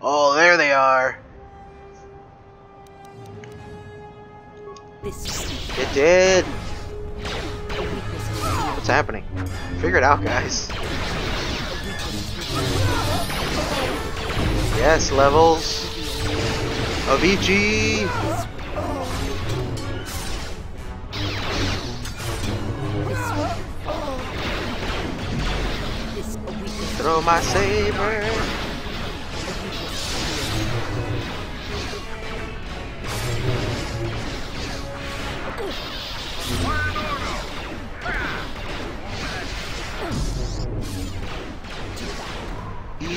Oh, there they are. It did. a weakness is revealed. What's happening? Figure it out, guys. Yes, levels of EG. This a weakness. Throw my saber.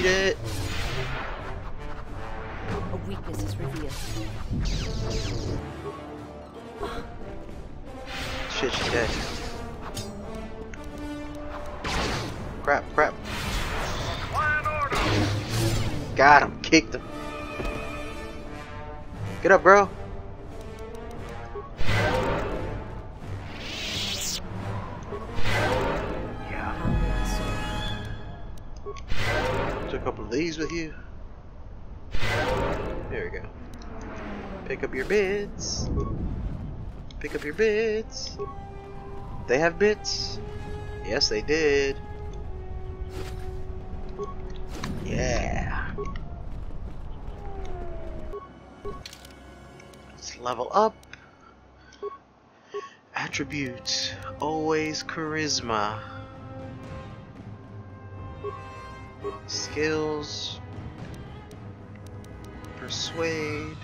Eat it. A weakness is revealed. Shit, she's dead. Crap, crap. Got him. Kicked him. Get up, bro. These with you. There we go. Pick up your bits. Pick up your bits. They have bits? Yes, they did. Yeah. Let's level up. Attributes. Always charisma. Skills. Persuade.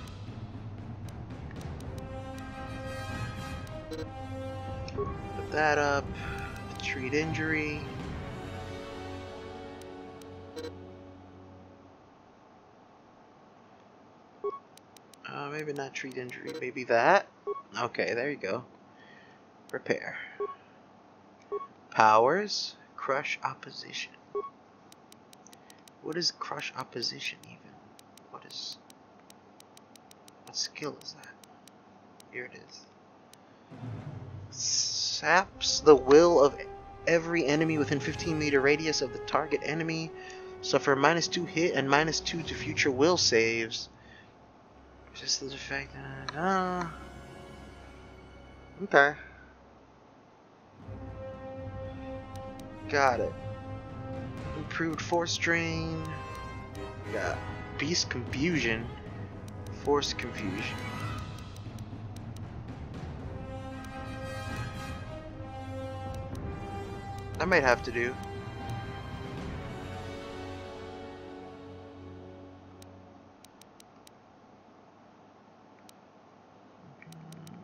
Put that up. Treat injury. Uh, maybe not treat injury. Maybe that. Okay, there you go. Prepare. Powers. Crush opposition. What is crush opposition even? What is... What skill is that? Here it is. Saps the will of every enemy within 15 meter radius of the target enemy. Suffer minus 2 hit and minus 2 to future will saves. Just the effect. Uh, uh, okay. Got it. Improved force drain. Got beast confusion. Force confusion. I might have to do.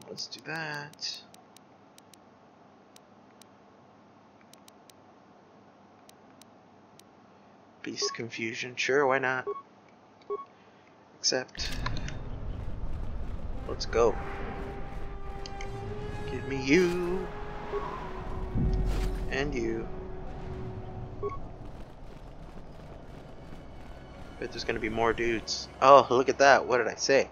Let's do that. Beast confusion, sure, why not? Except, let's go. Give me you and you. Bet there's gonna be more dudes. Oh, look at that. What did I say?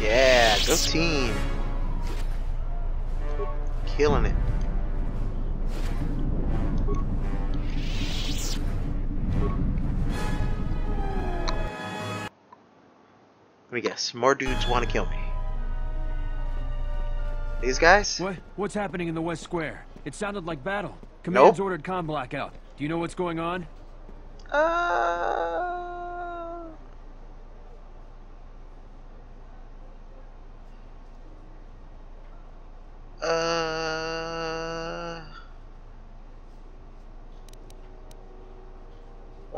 Yeah, go team. Killing it. Let me guess. More dudes want to kill me. These guys? What? What's happening in the West Square? It sounded like battle. Command's Nope. ordered com blackout. Do you know what's going on? Uh... Uh...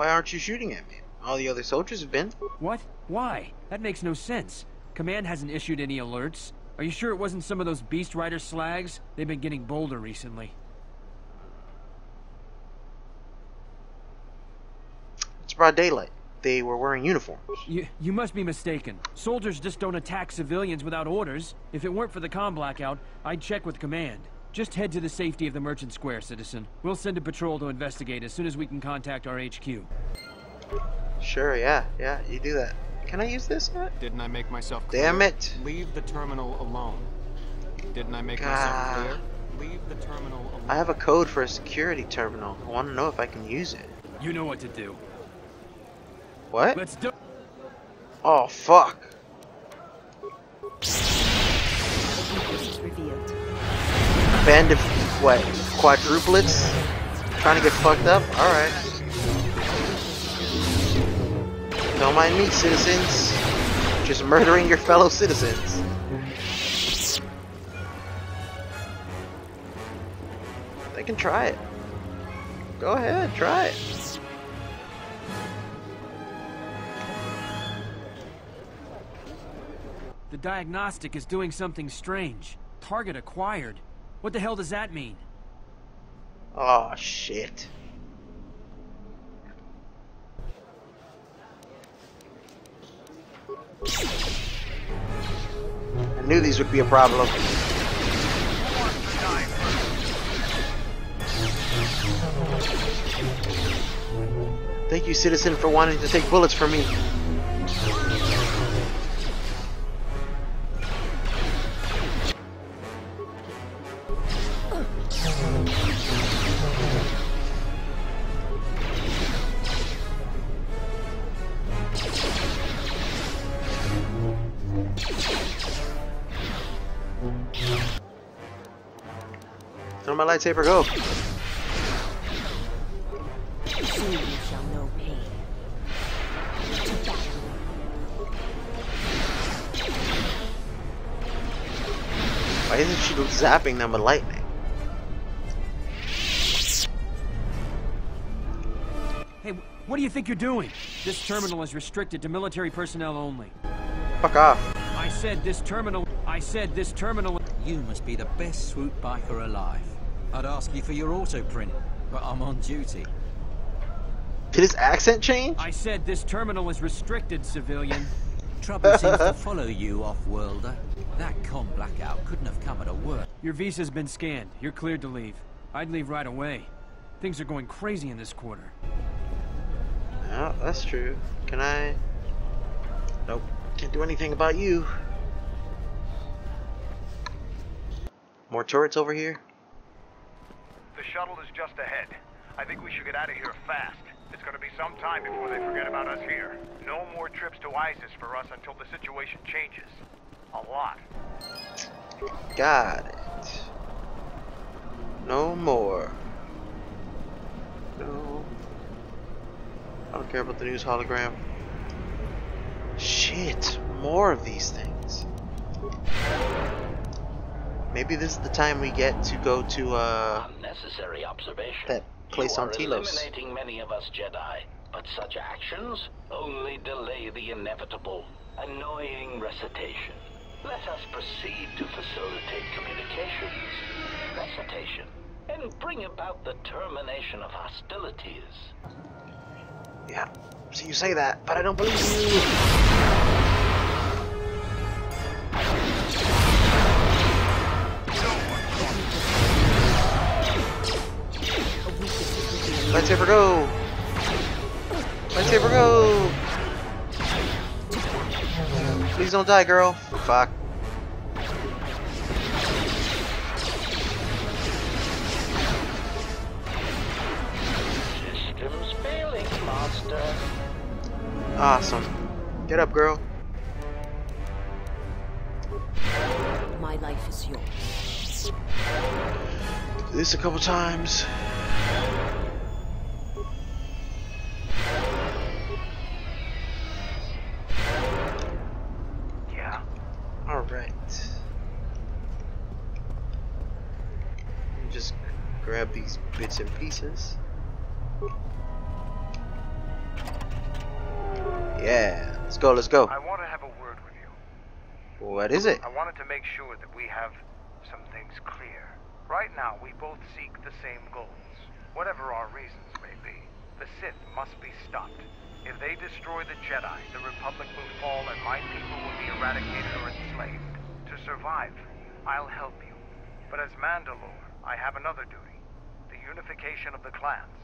Why aren't you shooting at me? All the other soldiers have been. What? Why? That makes no sense. Command hasn't issued any alerts. Are you sure it wasn't some of those Beast Rider slags? They've been getting bolder recently. It's broad daylight. They were wearing uniforms. You, you must be mistaken. Soldiers just don't attack civilians without orders. If it weren't for the comm blackout, I'd check with command. Just head to the safety of the Merchant Square, citizen. We'll send a patrol to investigate as soon as we can contact our HQ. Sure, yeah, yeah, you do that. Can I use this yet? Didn't I make myself clear? Damn it. Leave the terminal alone. Didn't I make God. myself clear? Leave the terminal alone. I have a code for a security terminal. I want to know if I can use it. You know what to do. What? Let's do. Oh, fuck. Band of, what, quadruplets? Trying to get fucked up? Alright. Don't mind me, citizens. Just murdering your fellow citizens. They can try it. Go ahead, try it. The diagnostic is doing something strange. Target acquired. What the hell does that mean? Oh, shit. I knew these would be a problem. Thank you, citizen, for wanting to take bullets from me. My lightsaber go. Soon you shall know pain. Why isn't she zapping them with lightning? Hey, what do you think you're doing? This terminal is restricted to military personnel only. Fuck off. I said this terminal. I said this terminal. You must be the best swoop biker alive. I'd ask you for your auto print, but I'm on duty. Did his accent change? I said this terminal is restricted, civilian. Trouble seems to follow you, off-worlder. That com blackout couldn't have come at a worse. Your visa's been scanned. You're cleared to leave. I'd leave right away. Things are going crazy in this quarter. Yeah, that's true. Can I? Nope. Can't do anything about you. More turrets over here? The shuttle is just ahead. I think we should get out of here fast. It's gonna be some time before they forget about us here. No more trips to Iziz for us until the situation changes. A lot. Got it. No more. No. I don't care about the news hologram. Shit, more of these things. Maybe this is the time we get to go to uh Unnecessary observation. that place on Telos. eliminating many of us Jedi, but such actions only delay the inevitable, annoying recitation. Let us proceed to facilitate communications, recitation, and bring about the termination of hostilities. Yeah. So you say that, but I don't believe you. Lightsaber go! Lightsaber go! Please don't die, girl. Fuck. Systems failing, Master. Awesome. Get up, girl. My life is yours. Do this a couple times. Grab these bits and pieces. Yeah, let's go, let's go. I want to have a word with you. What is it? I wanted to make sure that we have some things clear. Right now, we both seek the same goals, whatever our reasons may be. The Sith must be stopped. If they destroy the Jedi, the Republic will fall and my people will be eradicated or enslaved. To survive, I'll help you. But as Mandalore, I have another duty. Unification of the clans.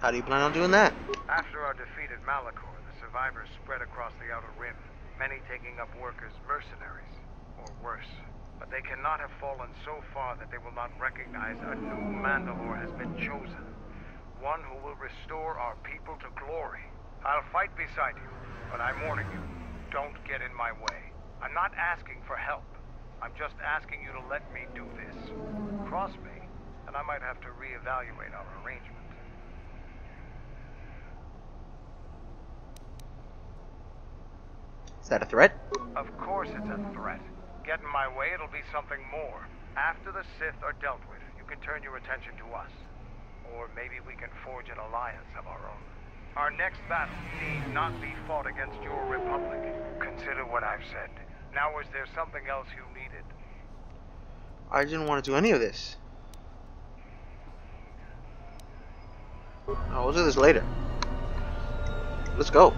How do you plan on doing that? After our defeat at Malachor, the survivors spread across the Outer Rim, many taking up work as mercenaries, or worse. But they cannot have fallen so far that they will not recognize a new Mandalore has been chosen. One who will restore our people to glory. I'll fight beside you, but I'm warning you, don't get in my way. I'm not asking for help. I'm just asking you to let me do this. Cross me, and I might have to reevaluate our arrangement. Is that a threat? Of course it's a threat. Get in my way, it'll be something more. After the Sith are dealt with, you can turn your attention to us. Or maybe we can forge an alliance of our own. Our next battle need not be fought against your Republic. Consider what I've said. Now is there something else you needed? I didn't want to do any of this. We'll do this later. Let's go.